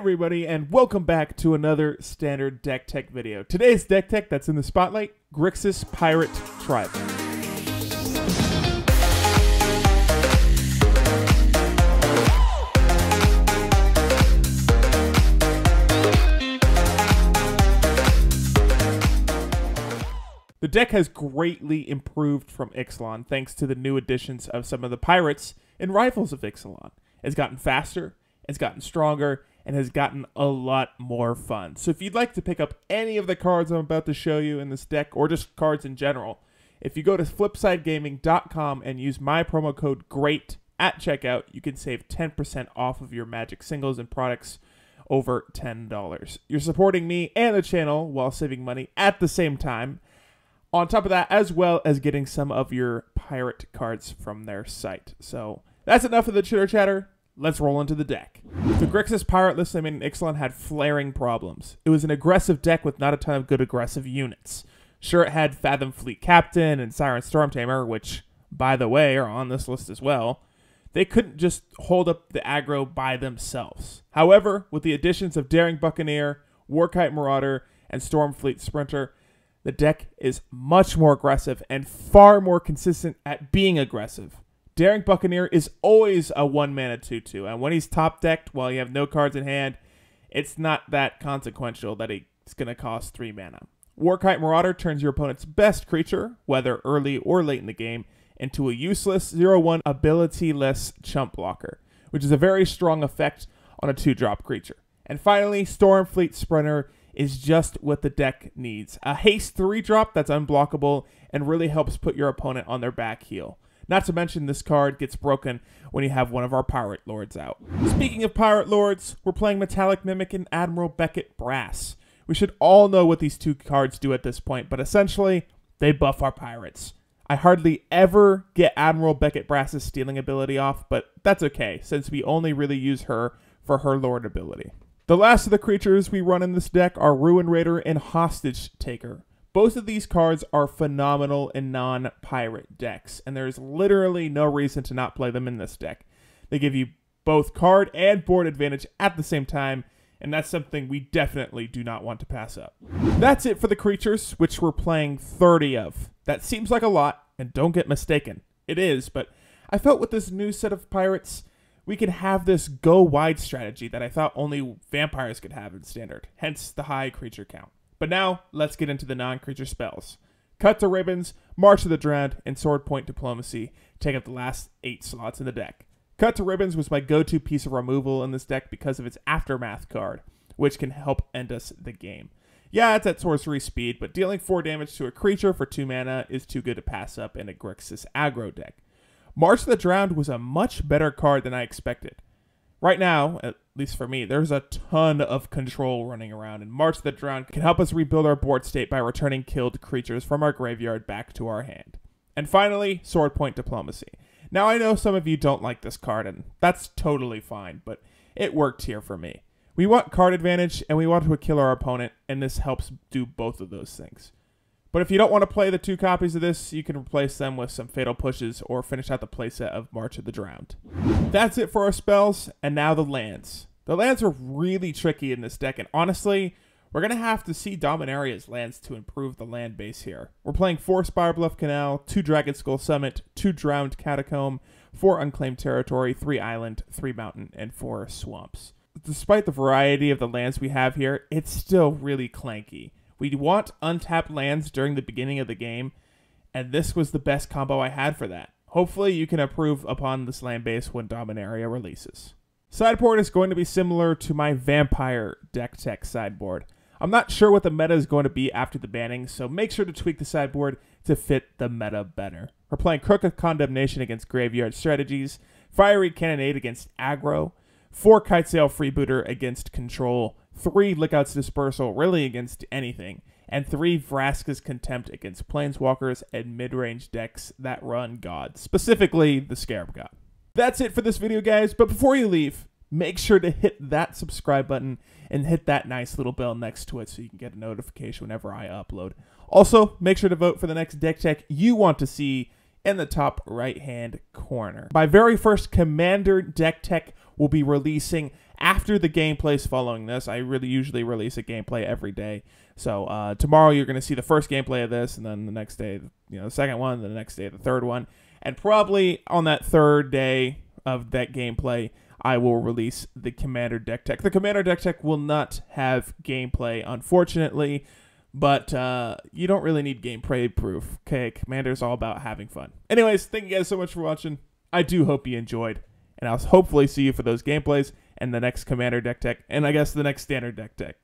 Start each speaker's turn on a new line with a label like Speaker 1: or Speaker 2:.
Speaker 1: everybody, and welcome back to another standard deck tech video. Today's deck tech that's in the spotlight, Grixis Pirate Tribe. The deck has greatly improved from Ixalan thanks to the new additions of some of the pirates and rivals of Ixalan. It's gotten faster, it's gotten stronger, and has gotten a lot more fun. So if you'd like to pick up any of the cards I'm about to show you in this deck, or just cards in general, if you go to flipsidegaming.com and use my promo code GREAT at checkout, you can save 10% off of your Magic singles and products over $10. You're supporting me and the channel while saving money at the same time. On top of that, as well as getting some of your pirate cards from their site. So that's enough of the chitter chatter. Let's roll into the deck. The Grixis pirate list I made in Ixalan had flaring problems. It was an aggressive deck with not a ton of good aggressive units. Sure, it had Fathom Fleet Captain and Siren Stormtamer, which, by the way, are on this list as well. They couldn't just hold up the aggro by themselves. However, with the additions of Daring Buccaneer, Warkite Marauder, and Stormfleet Sprinter, the deck is much more aggressive and far more consistent at being aggressive. Daring Buccaneer is always a one mana 2 2, and when he's top decked while you have no cards in hand, it's not that consequential that it's going to cost 3 mana. Warkite Marauder turns your opponent's best creature, whether early or late in the game, into a useless 0 1 ability-less chump blocker, which is a very strong effect on a 2 drop creature. And finally, Stormfleet Sprinter is just what the deck needs. A haste 3 drop that's unblockable and really helps put your opponent on their back heel. Not to mention, this card gets broken when you have one of our Pirate Lords out. Speaking of Pirate Lords, we're playing Metallic Mimic and Admiral Beckett Brass. We should all know what these two cards do at this point, but essentially, they buff our pirates. I hardly ever get Admiral Beckett Brass's stealing ability off, but that's okay, since we only really use her for her Lord ability. The last of the creatures we run in this deck are Ruin Raider and Hostage Taker. Both of these cards are phenomenal in non pirate decks, and there's literally no reason to not play them in this deck. They give you both card and board advantage at the same time, and that's something we definitely do not want to pass up. That's it for the creatures, which we're playing 30 of. That seems like a lot, and don't get mistaken, it is, but I felt with this new set of pirates, we could have this go wide strategy that I thought only vampires could have in standard, hence the high creature count. But now, let's get into the non-creature spells. Cut to Ribbons, March of the Drowned, and Sword Point Diplomacy take up the last 8 slots in the deck. Cut to Ribbons was my go-to piece of removal in this deck because of its Aftermath card, which can help end us the game. Yeah, it's at sorcery speed, but dealing 4 damage to a creature for 2 mana is too good to pass up in a Grixis aggro deck. March of the Drowned was a much better card than I expected. Right now, at least for me, there's a ton of control running around, and March the Drowned can help us rebuild our board state by returning killed creatures from our graveyard back to our hand. And finally, Sword Point Diplomacy. Now, I know some of you don't like this card, and that's totally fine, but it worked here for me. We want card advantage, and we want to kill our opponent, and this helps do both of those things. But if you don't want to play the two copies of this, you can replace them with some Fatal Pushes or finish out the playset of March of the Drowned. That's it for our spells, and now the lands. The lands are really tricky in this deck, and honestly, we're going to have to see Dominaria's lands to improve the land base here. We're playing 4 Spire Bluff Canal, 2 Dragon Skull Summit, 2 Drowned Catacomb, 4 Unclaimed Territory, 3 Island, 3 Mountain, and 4 Swamps. Despite the variety of the lands we have here, it's still really clanky. We want untapped lands during the beginning of the game, and this was the best combo I had for that. Hopefully you can improve upon this land base when Dominaria releases. Sideboard is going to be similar to my Vampire deck tech sideboard. I'm not sure what the meta is going to be after the banning, so make sure to tweak the sideboard to fit the meta better. We're playing Crook of Condemnation against Graveyard Strategies, Fiery Cannonade against Aggro, 4 Kitesail Freebooter against Control, three Lookout's Dispersal really against anything, and three Vraska's Contempt against Planeswalkers and mid-range decks that run God, specifically the Scarab God. That's it for this video, guys, but before you leave, make sure to hit that subscribe button and hit that nice little bell next to it so you can get a notification whenever I upload. Also, make sure to vote for the next deck tech you want to see in the top right hand corner. My very first Commander deck tech will be releasing after the gameplays following this. I really usually release a gameplay every day. So uh, tomorrow you're going to see the first gameplay of this, and then the next day, you know, the second one, the next day, the third one, and probably on that third day of that gameplay, I will release the Commander Deck Tech. The Commander Deck Tech will not have gameplay, unfortunately, but uh, you don't really need gameplay proof. Okay, Commander's all about having fun. Anyways, thank you guys so much for watching. I do hope you enjoyed, and I'll hopefully see you for those gameplays and the next Commander Deck Tech, and I guess the next Standard Deck Tech.